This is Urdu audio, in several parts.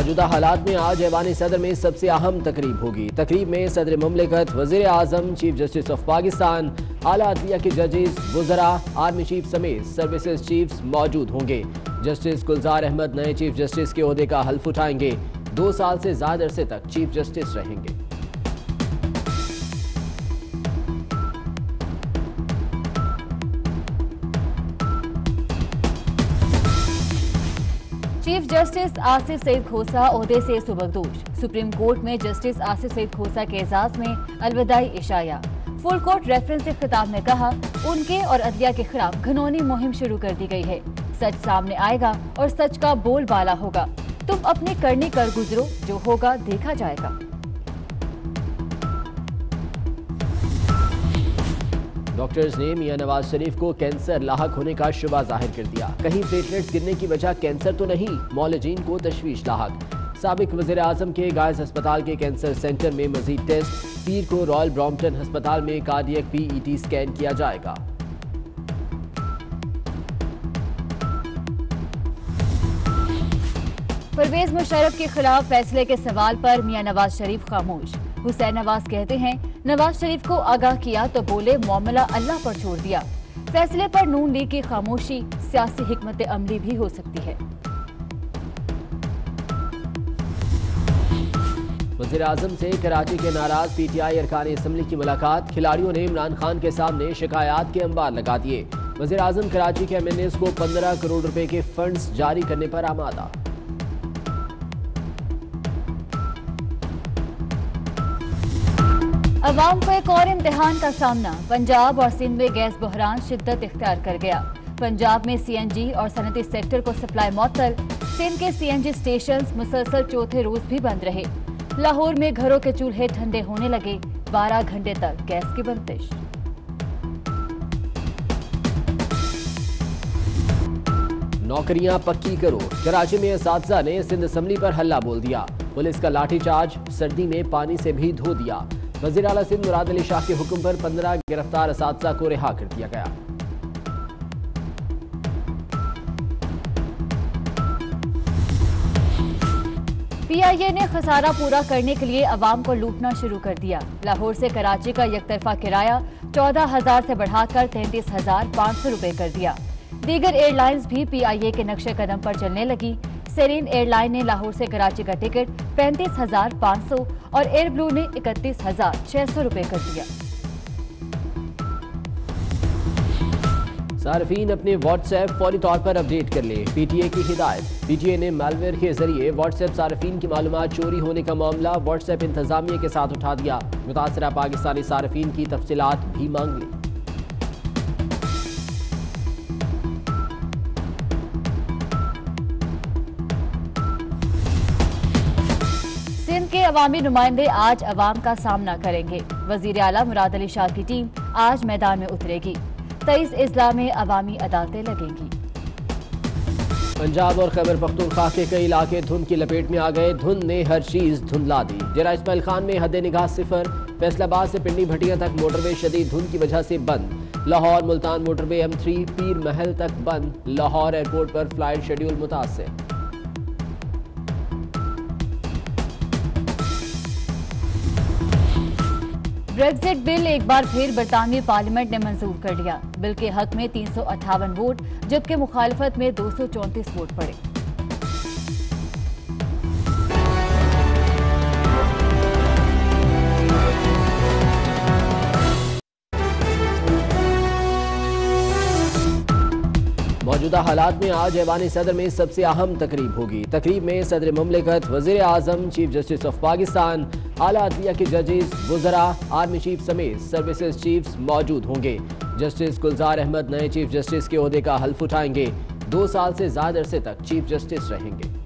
موجودہ حالات میں آج ایوانی صدر میں سب سے اہم تقریب ہوگی۔ تقریب میں صدر مملکت، وزیر اعظم، چیف جسٹس آف پاکستان، اعلیٰ عدلیہ کے ججز وزراء آرمی چیف سمیت سروسز چیفز موجود ہوں گے۔ جسٹس گلزار احمد نئے چیف جسٹس کے عہدے کا حلف اٹھائیں گے۔ دو سال سے زائد عرصے تک چیف جسٹس رہیں گے۔ چیف جسٹس آصف سعید کھوسا عہدے سے سبکدوش سپریم کورٹ میں جسٹس آصف سعید کھوسا کے اعزاز میں الوداعی اشاعیہ فل کورٹ ریفرنس سے خطاب میں کہا، ان کے اور عدلیہ کے خلاف گھنونی مہم شروع کر دی گئی ہے۔ سچ سامنے آئے گا اور سچ کا بول بالا ہوگا۔ تم اپنے کرنی کر گزرو، جو ہوگا دیکھا جائے گا۔ ڈاکٹرز نے میاں نواز شریف کو کینسر لاحق ہونے کا شبہ ظاہر کر دیا۔ کہیں پلیٹلیٹس گرنے کی وجہ کینسر تو نہیں مولجین کو تشویش لاحق۔ سابق وزیر اعظم کے گائز ہسپتال کے کینسر سینٹر میں مزید ٹیسٹ، پیر کو رائل برامپٹن ہسپتال میں cardiac P E T scan کیا جائے گا۔ پرویز مشرف کے خلاف فیصلے کے سوال پر میاں نواز شریف خاموش۔ حسین نواز کہتے ہیں نواز شریف کو آگاہ کیا تو بولے معاملہ اللہ پر چھوڑ دیا۔ فیصلے پر نون لیگ کی خاموشی، سیاسی حکمت عملی بھی ہو سکتی ہے۔ وزیر اعظم سے کراچی کے ناراض پی ٹی آئی ارکان اسمبلی کی ملاقات، کھلاڑیوں نے عمران خان کے سامنے شکایات کے انبار لگا دیے۔ وزیر اعظم کراچی کے ایم این ایس کو پندرہ کروڑ روپے کے فنڈز جاری کرنے پر آمادہ۔ عوام کو ایک اور امتحان کا سامنا۔ پنجاب اور سندھ میں گیس بحران شدت اختیار کر گیا۔ پنجاب میں سی این جی اور صنعتی سیکٹر کو سپلائی معطل۔ سندھ کے سی این جی اسٹیشنز مسلسل چوتھے روز بھی بند رہے۔ لاہور میں گھروں کے چولہے ٹھنڈے ہونے لگے۔ بارہ گھنٹے تک گیس کی بندش۔ نوکریاں پکی کرو۔ کراچی میں اساتذہ نے سندھ اسمبلی پر ہلہ بول دیا۔ پولیس کا لاٹھی چارج، سردی میں پانی سے بھی دھو دیا۔ وزیر اعلیٰ سندھ مراد علی شاہ کے حکم پر پندرہ گرفتار اساتذہ کو رہا کر دیا گیا۔ پی آئی اے نے خسارہ پورا کرنے کے لیے عوام کو لوٹنا شروع کر دیا۔ لاہور سے کراچی کا یک طرفہ کرایہ چودہ ہزار سے بڑھا کر تینتیس ہزار پانچ سو روپے کر دیا۔ دیگر ایئر لائنز بھی پی آئی اے کے نقش قدم پر چلنے لگی۔ سیرین ایئر لائن نے لاہور سے کراچی کا ٹکٹ پینتیس ہزار پانچ سو اور ایئر بلو نے اکتیس ہزار چھ سو روپے کر دیا۔ صارفین اپنے واٹس ایپ فوری طور پر اپڈیٹ کر لیں۔ پی ٹی اے کی ہدایت۔ پی ٹی اے نے میلویئر کے ذریعے واٹس ایپ صارفین کی معلومات چوری ہونے کا معاملہ واٹس ایپ انتظامیہ کے ساتھ اٹھا دیا۔ متاثرہ پاکستانی صارفین کی تفصیلات بھی مانگ لی کے عوامی نمائندے آج عوام کا سامنا کریں گے۔ وزیر اعلیٰ مراد علی شاہ کی ٹیم آج میدان میں اترے گی۔ تیئیس اضلاع میں عوامی عدالتیں لگیں گی۔ پنجاب اور خیبر پختونخوا کے کئی علاقے دھند کی لپیٹ میں آ گئے۔ دھند نے ہر چیز دھندلا دی۔ ڈیرہ اسماعیل خان میں حد نگاہ صفر۔ فیصل آباد سے پنڈی بھٹیاں تک موٹر وے شدید دھند کی وجہ سے بند۔ Lahore Multan motorway M three Pir Mahal تک بند۔ لاہور ایئرپورٹ پر فلائٹ شیڈیول متاثر۔ بریگزٹ بل ایک بار پھر برطانوی پارلیمنٹ نے منظور کر لیا بل کے حق میں تین سو اٹھاون ووٹ جبکہ مخالفت میں دو سو چونتیس ووٹ پڑے موجودہ حالات میں آج ایوانی صدر میں سب سے اہم تقریب ہوگی۔ تقریب میں صدر مملکت وزیر اعظم چیف جسٹس آف پاکستان، اعلیٰ عدلیہ کے ججز، وزراء، آرمی چیف سمیت سروسز چیفز موجود ہوں گے۔ جسٹس گلزار احمد نئے چیف جسٹس کے عہدے کا حلف اٹھائیں گے۔ دو سال سے زائد عرصے تک چیف جسٹس رہیں گے۔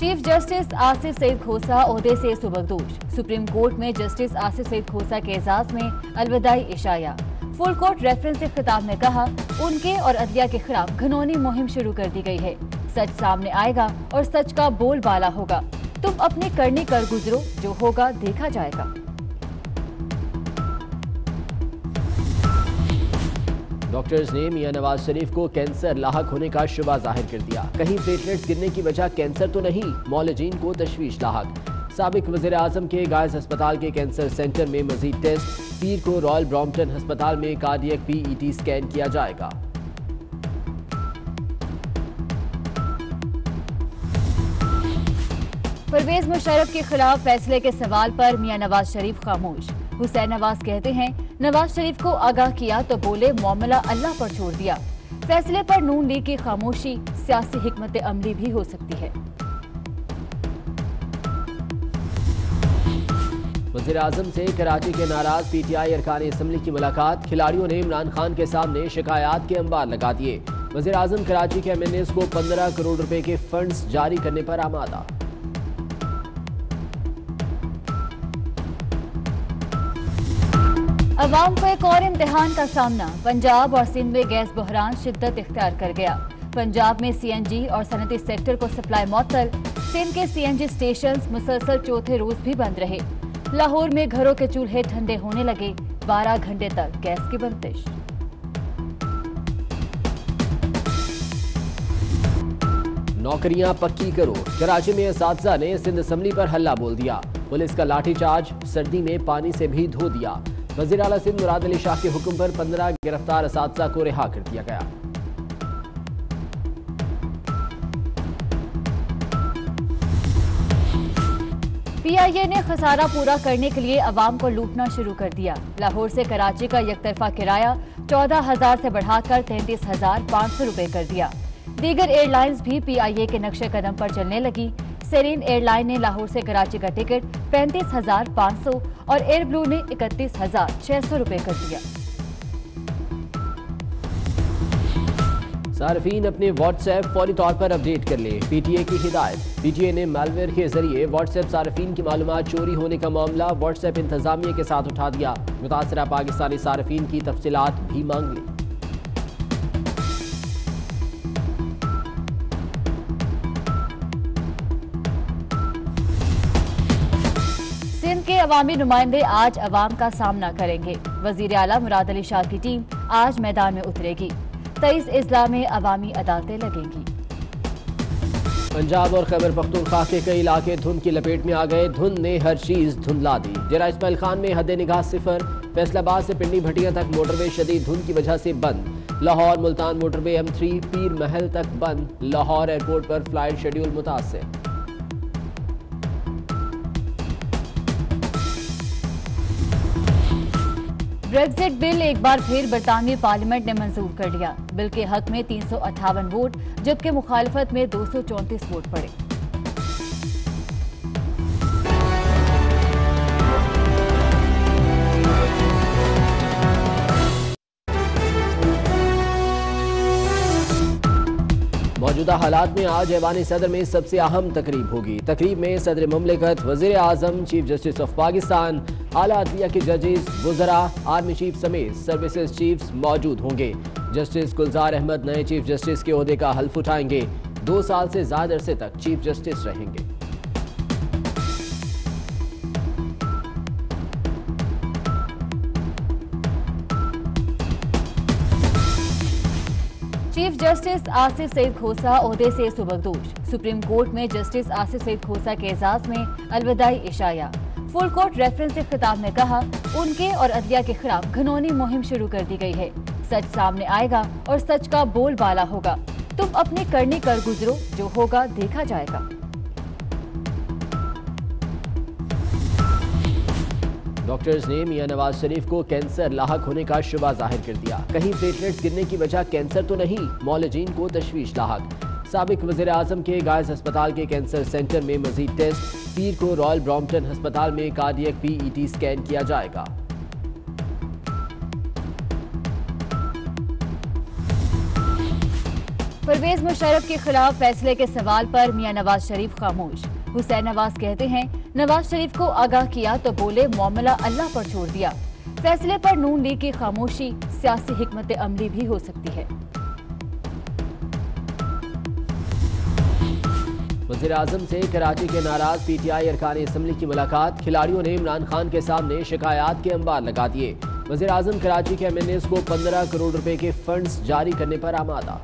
چیف جسٹس آصف سعید کھوسا عہدے سے سبکدوش سپریم کورٹ میں جسٹس آصف سعید کھوسا کے اعزاز میں الوداعی اشاعیہ فل کورٹ ریفرنس سے خطاب میں کہا، ان کے اور عدلیہ کے خلاف گھنونی مہم شروع کر دی گئی ہے۔ سچ سامنے آئے گا اور سچ کا بول بالا ہوگا۔ تم اپنے کرنی کر گزرو، جو ہوگا دیکھا جائے گا۔ ڈاکٹرز نے میاں نواز شریف کو کینسر لاحق ہونے کا شبہ ظاہر کر دیا۔ کہیں پلیٹلیٹس گرنے کی وجہ کینسر تو نہیں مولجین کو تشویش لاحق۔ سابق وزیر اعظم کے گائز ہسپتال کے کینسر سینٹر میں مزید ٹیسٹ، پیر کو رائل برامپٹن ہسپتال میں cardiac P E T scan کیا جائے گا۔ پرویز مشرف کے خلاف فیصلے کے سوال پر میاں نواز شریف خاموش۔ حسین نواز کہتے ہیں نواز شریف کو آگاہ کیا تو بولے، معاملہ اللہ پر چھوڑ دیا۔ فیصلے پر نون لیگ کی خاموشی، سیاسی حکمت عملی بھی ہو سکتی ہے۔ وزیر اعظم سے کراچی کے ناراض پی ٹی آئی ارکان اسمبلی کی ملاقات، کھلاڑیوں نے عمران خان کے سامنے شکایات کے انبار لگا دیے۔ وزیر اعظم کراچی کے ایم این ایس کو پندرہ کروڑ روپے کے فنڈز جاری کرنے پر آمادہ۔ عوام کو ایک اور امتحان کا سامنا۔ پنجاب اور سندھ میں گیس بحران شدت اختیار کر گیا۔ پنجاب میں سی این جی اور صنعتی سیکٹر کو سپلائی معطل۔ سندھ کے سی این جی اسٹیشنز مسلسل چوتھے روز بھی بند رہے۔ لاہور میں گھروں کے چولہے ٹھنڈے ہونے لگے۔ بارہ گھنٹے تک گیس کی بندش۔ نوکریاں پکی کرو۔ کراچی میں اساتذہ نے سندھ اسمبلی پر حلہ بول دیا۔ پولیس کا لاٹھی چارج، سردی میں پانی سے بھی دھو دیا۔ وزیر اعلیٰ سندھ مراد علی شاہ کے حکم پر پندرہ گرفتار اساتذہ کو رہا کر دیا گیا۔ پی آئی اے نے خسارہ پورا کرنے کے لیے عوام کو لوٹنا شروع کر دیا۔ لاہور سے کراچی کا یک طرفہ کرایہ چودہ ہزار سے بڑھا کر تینتیس ہزار پانچ سو روپے کر دیا۔ دیگر ایئر لائنز بھی پی آئی اے کے نقش قدم پر چلنے لگی۔ سیرین ایئر لائن نے لاہور سے کراچی کا ٹکٹ پینتیس ہزار پانچ سو اور ایئر بلو نے اکتیس ہزار چھ سو روپے کر دیا۔ صارفین اپنے واٹس ایپ فوری طور پر اپڈیٹ کر لیں۔ پی ٹی اے کی ہدایت۔ پی ٹی اے نے میلویئر کے ذریعے واٹس ایپ صارفین کی معلومات چوری ہونے کا معاملہ واٹس ایپ انتظامیہ کے ساتھ اٹھا دیا۔ متاثرہ پاکستانی صارفین کی تفصیلات بھی مانگ لی کے عوامی نمائندے آج عوام کا سامنا کریں گے۔ وزیر اعلیٰ مراد علی شاہ کی ٹیم آج میدان میں اترے گی۔ تیئیس اضلاع میں عوامی عدالتیں لگیں گی۔ پنجاب اور خیبر پختونخوا کے کئی علاقے دھند کی لپیٹ میں آ گئے۔ دھند نے ہر چیز دھندلا دی۔ ڈیرہ اسماعیل خان میں حد نگاہ صفر۔ فیصل آباد سے پنڈی بھٹیاں تک موٹر وے شدید دھند کی وجہ سے بند۔ Lahore Multan motorway M three Pir Mahal تک بند۔ لاہور ایئرپورٹ پر فلائٹ شیڈیول متاثر۔ بریگزٹ بل ایک بار پھر برطانوی پارلیمنٹ نے منظور کر لیا۔ بل کے حق میں تین سو اٹھاون ووٹ، جبکہ مخالفت میں دو سو چونتیس ووٹ پڑے۔ موجودہ حالات میں آج ایوانی صدر میں سب سے اہم تقریب ہوگی۔ تقریب میں صدر مملکت وزیر اعظم چیف جسٹس آف پاکستان، اعلیٰ عدلیہ کے ججز، وزراء، آرمی چیف سمیت سروسز چیفز موجود ہوں گے۔ جسٹس گلزار احمد نئے چیف جسٹس کے عہدے کا حلف اٹھائیں گے۔ دو سال سے زائد عرصے تک چیف جسٹس رہیں گے۔ چیف جسٹس آصف سعید کھوسا عہدے سے سبکدوش سپریم کورٹ میں جسٹس آصف سعید کھوسا کے اعزاز میں الوداعی اشاعیہ فل کورٹ ریفرنس سے خطاب میں کہا، ان کے اور عدلیہ کے خلاف گھنونی مہم شروع کر دی گئی ہے۔ سچ سامنے آئے گا اور سچ کا بول بالا ہوگا۔ تم اپنے کرنی کر گزرو، جو ہوگا دیکھا جائے گا۔ ڈاکٹرز نے میاں نواز شریف کو کینسر لاحق ہونے کا شبہ ظاہر کر دیا۔ کہیں پلیٹلیٹس گرنے کی وجہ کینسر تو نہیں مولجین کو تشویش لاحق۔ سابق وزیر اعظم کے گائز ہسپتال کے کینسر سینٹر میں مزید ٹیسٹ، پیر کو رائل برامپٹن ہسپتال میں cardiac P E T scan کیا جائے گا۔ پرویز مشرف کے خلاف فیصلے کے سوال پر میاں نواز شریف خاموش۔ حسین نواز کہتے ہیں نواز شریف کو آگاہ کیا تو بولے معاملہ اللہ پر چھوڑ دیا۔ فیصلے پر نون لیگ کی خاموشی، سیاسی حکمت عملی بھی ہو سکتی ہے۔ وزیر اعظم سے کراچی کے ناراض پی ٹی آئی ارکان اسمبلی کی ملاقات، کھلاڑیوں نے عمران خان کے سامنے شکایات کے انبار لگا دیے۔ وزیر اعظم کراچی کے ایم این ایس کو پندرہ کروڑ روپے کے فنڈز جاری کرنے پر آمادہ۔